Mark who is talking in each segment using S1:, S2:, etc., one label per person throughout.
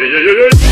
S1: Don't stop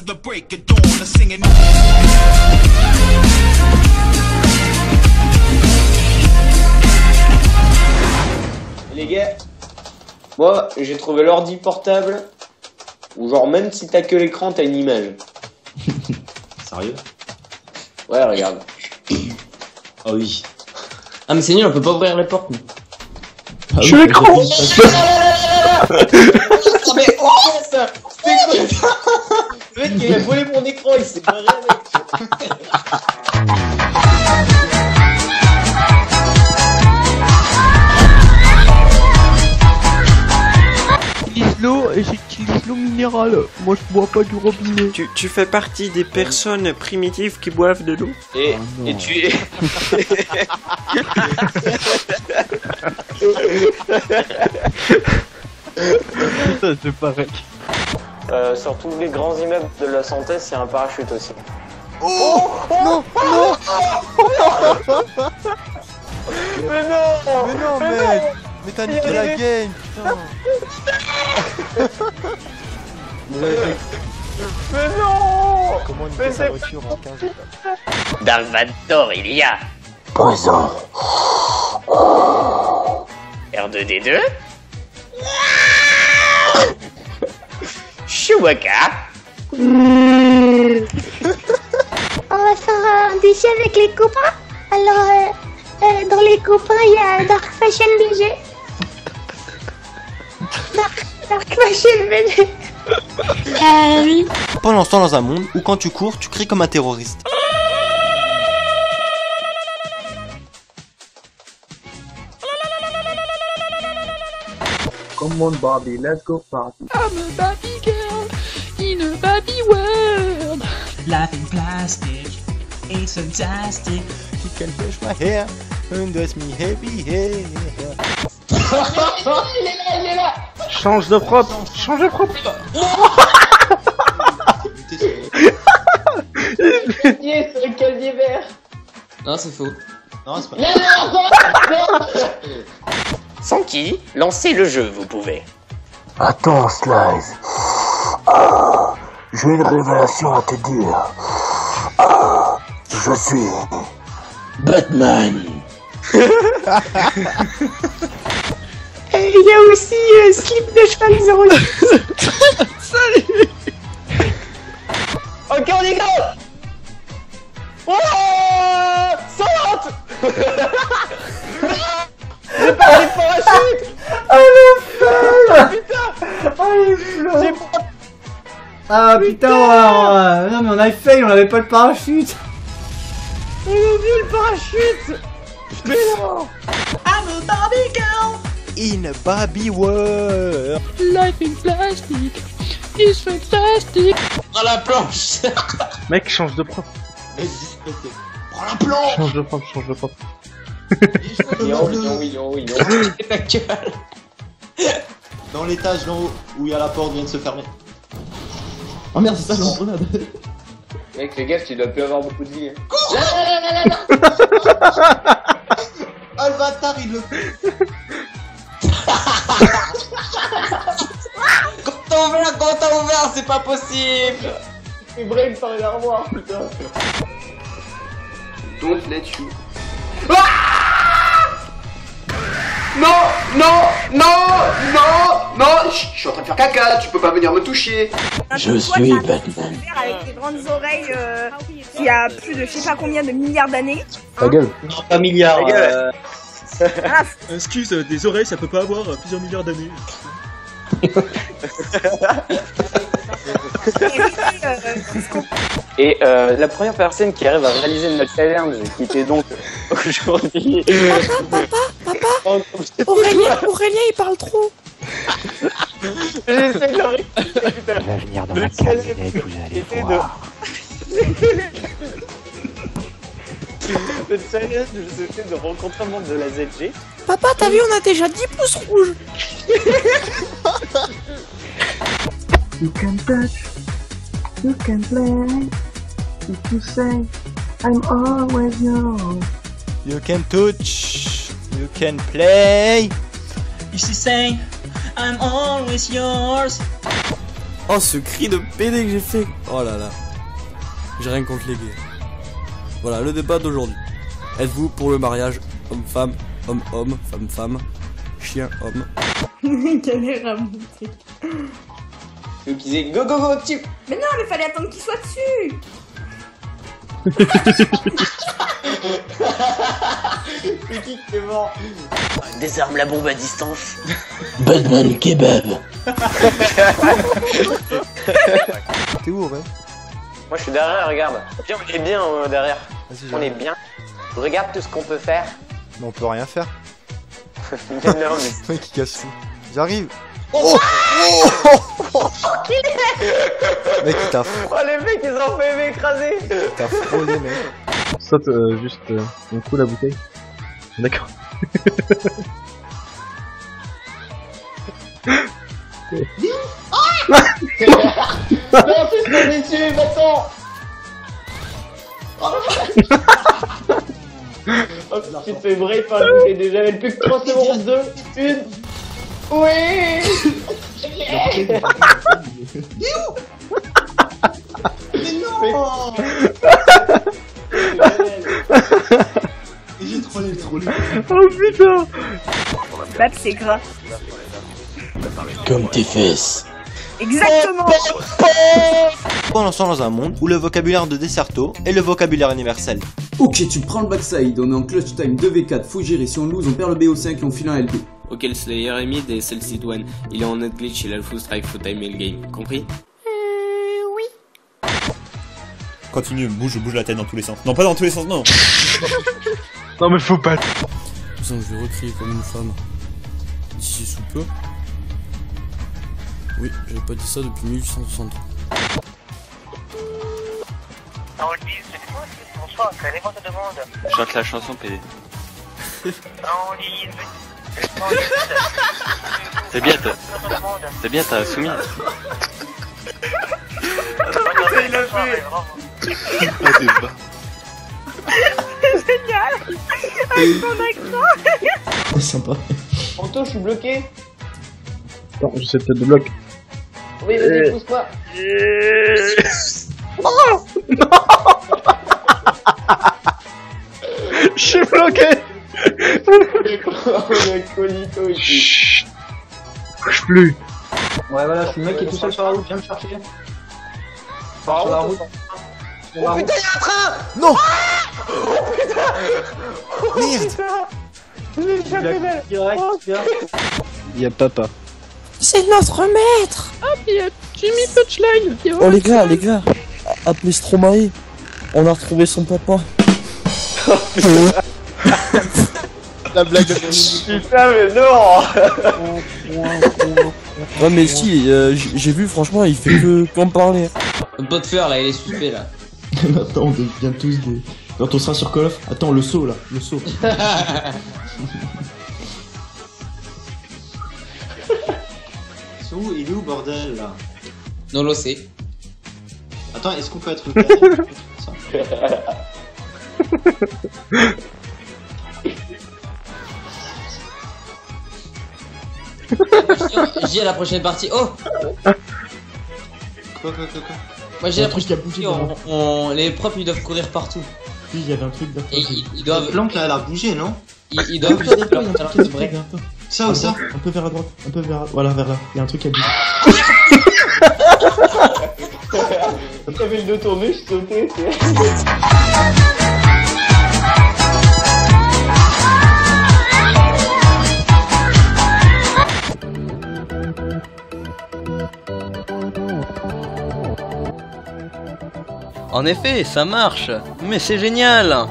S1: the break of dawn. I'm singing.
S2: Les gars, moi j'ai trouvé l'ordi portable où genre même si t'as que l'écran t'as une image.
S3: Sérieux?
S2: Ouais regarde.
S3: Ah oui.
S4: Ah, mais c'est nul, on peut pas ouvrir les portes. nous.
S5: Je suis l'écran
S2: mais oh ça C'est quoi ça? Le mec il a volé mon écran, il s'est barré avec.
S5: J'utilise l'eau et j'utilise l'eau minérale. Moi je bois pas du robinet.
S6: Tu, tu fais partie des personnes primitives qui boivent de l'eau
S2: Et,
S5: non.
S2: et tu es.
S5: Putain, c'est pareil.
S2: Euh, sur tous les grands immeubles de la santé, c'est un parachute aussi.
S5: Mais non, mec. Mais t'as niqué la game, putain.
S2: Mais non.
S5: Comment niquer sa voiture en 15
S7: Dans le Vantor, il y a.
S8: Poison.
S7: R2D2,
S9: On va faire un défi avec les copains. Alors, euh, euh, dans les copains, il y a Dark Fashion BG. Dark, Dark Fashion BG. Euh, oui.
S5: Pendant ce temps dans un monde où quand tu cours, tu cries comme un terroriste.
S8: Come on, Bobby, let's go party.
S10: I'm a Barbie girl a Barbie world.
S11: Life in plastic is fantastic.
S5: She can brush my hair and does me heavy hair.
S4: Change de propre, change de propre.
S2: Yes, sur le casier vert
S4: Non, c'est faux.
S3: Non, c'est pas.
S2: Non, non, non,
S7: sans qui lancez le jeu, vous pouvez.
S8: Attends, Slice. Ah, j'ai une révélation à te dire. Ah, je suis Batman.
S9: Et il y a aussi euh, Slip de cheval 08.
S2: Ok, on y go Oh Saute J'ai pas de parachute
S12: Oh
S2: Putain
S12: Oh les. Ah putain, ouais, non mais on avait fail, on avait pas le parachute.
S2: On a oublié le parachute. Mais non.
S11: I'm a Barbie girl.
S5: In a Barbie world.
S10: Life in plastic is fantastic.
S3: Prends la planche.
S4: Mec, change de
S3: disrespecté. Prends la planche.
S4: Change de propre, change de
S3: Ta gueule. Dans l'étage d'en haut, où il y a la porte vient de se fermer.
S4: Oh merde, c'est ça l'embrenade.
S2: Mec, fais gaffe, tu dois plus avoir beaucoup de vie. hein.
S3: Ah le bâtard il le fait
S6: Quand t'as ouvert, quand t'as ouvert, c'est pas possible
S2: C'est vrai, il par l'armoire, putain Don't let you.
S13: Non, non, non, non, non, je suis en train de faire caca, tu peux pas venir me toucher.
S8: Je suis Batman.
S9: Avec des grandes oreilles euh, qui a plus de je sais pas combien de milliards d'années.
S12: Ta gueule
S2: Non, pas milliard.
S6: Ta gueule.
S2: euh,
S14: Excuse, des oreilles, ça peut pas avoir euh, plusieurs milliards d'années.
S2: Et euh, la première personne qui arrive à réaliser notre challenge, qui était donc aujourd'hui. Papa, papa, papa.
S10: Aurélien, Aurélien, il parle trop.
S2: J'essaie de le récupérer, putain.
S8: L'avenir dans
S2: challenge,
S8: camionnette, vous allez
S2: c'était de-
S8: voir.
S2: Le challenge, c'était de rencontrer un membre de la ZG.
S10: Papa, t'as vu, on a déjà 10 pouces rouges.
S15: You can touch, you can play. If you say, I'm always yours.
S5: You can touch, you can play.
S11: If you say, I'm always yours.
S16: Oh, ce cri de PD que j'ai fait. Oh là là. J'ai rien contre les gays. Voilà, le débat d'aujourd'hui. Êtes-vous pour le mariage homme-femme, homme-homme, femme-femme, chien-homme?
S17: Galère à monter.
S2: Ils disaient go go go type.
S17: Mais non, mais fallait attendre qu'il soit dessus.
S2: C'est qui qui est mort
S7: Désarme la bombe à distance.
S8: Batman kebab.
S5: T'es où, ouais
S7: Moi je suis derrière, regarde. Viens, on est bien euh, derrière. On est bien. Regarde tout ce qu'on peut faire.
S5: Mais on peut rien faire.
S7: Mais non, mais-
S5: Le mec qui casse tout. J'arrive.
S2: Oh,
S5: Mec, il t'a
S2: Oh les mecs ils ont fait m'écraser
S5: t'as fraudé, mec.
S4: Saute euh, juste euh, un coup la bouteille. D'accord.
S2: Non c'est pas dessus, Vincent Oh, tu te fais vrai par la bouteille déjà, elle plus que 3 secondes, 2, 1 Oui
S3: Mais non
S4: Oh putain
S17: Bab, c'est gras.
S8: Comme tes fesses.
S17: Exactement.
S5: On lance dans un monde où le vocabulaire de Desserto est le vocabulaire universel.
S18: Ok, tu prends le backside, on est en clutch time 2v4, faut gérer, si on lose, on perd le BO5 et on file un LP.
S6: Ok, le Slayer est mid et c'est le seed one. Il est en net glitch, il a le full strike, faut timer le game. Compris?
S14: Continue, bouge, bouge la tête dans tous les sens. Non, pas dans tous les sens, non.
S4: Non mais faut pas.
S16: Je vais recrier comme une femme. D'ici sous peu. Oui, j'avais pas dit ça depuis 1863.
S19: Bonsoir, quelle est votre demande
S6: Chante la chanson, PD. C'est bien, t'as... C'est bien, t'as soumis.
S2: Il a fait
S17: C'est génial. Avec ton accent.
S4: C'est sympa.
S2: Anto, je suis bloqué
S4: Non, j'essaie peut-être de bloc.
S2: Oui, vas-y,
S4: Euh.
S2: pousse-moi
S4: Oh Je suis bloqué
S2: ici
S4: Bouge plus
S12: Ouais, voilà, je suis le mec qui est tout seul sur la route, viens me chercher.
S2: Par
S12: Sur la
S2: route. Oh putain, y'a un train
S5: Non
S2: Oh putain
S5: Merde
S2: J'ai échappé d'elle
S12: Direct, viens.
S4: Y'a papa.
S10: C'est notre maître. Ah, puis euh, Jimmy Touchline.
S20: Oh les gars, les gars, appelez Stromae. On a retrouvé son papa.
S5: La blague de
S2: Putain, mais non
S20: Ouais mais si, euh, j'ai vu franchement, il fait que qu'en parler.
S4: Là, il est suspect là. Attends, on devient tous des. Quand on sera sur Call of. Attends, le saut là, le saut.
S3: Il est où, bordel, là
S4: Non, lo c'est.
S3: Attends, est-ce qu'on peut être Ça.
S4: J'y à la prochaine partie. Oh
S3: Quoi, quoi, quoi, quoi?
S4: Moi j'ai
S3: Un
S4: la
S3: truc
S4: prochaine
S3: qui a bougé.
S4: On, on- Les profs ils doivent courir partout.
S3: Oui, il y avait un truc
S4: Et ils, ils doivent.
S3: La planque là, elle a bougé, non
S4: Ils, ils doivent.
S3: Regardez, il y a un
S4: alors,
S3: truc
S4: c'est
S3: qui
S4: vrai.
S3: Ça ou ça Un peu vers la droite, un peu vers. Voilà, vers là. Il y a un truc qui a bougé.
S2: J'avais le dos tourné, je sautais.
S21: En effet, ça marche, mais c'est génial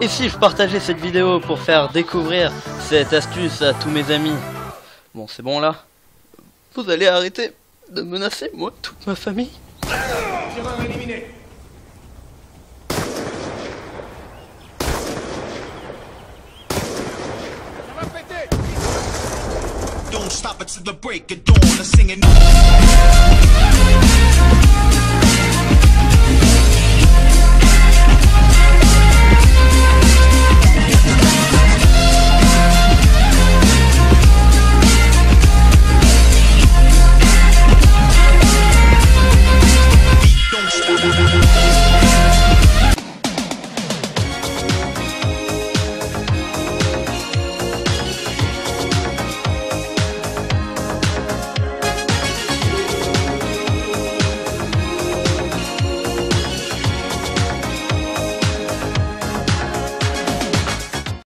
S21: Et si je partageais cette vidéo pour faire découvrir cette astuce à tous mes amis? Bon, c'est bon là Vous allez arrêter de menacer moi, toute ma famille?
S16: Don't stop the break singing.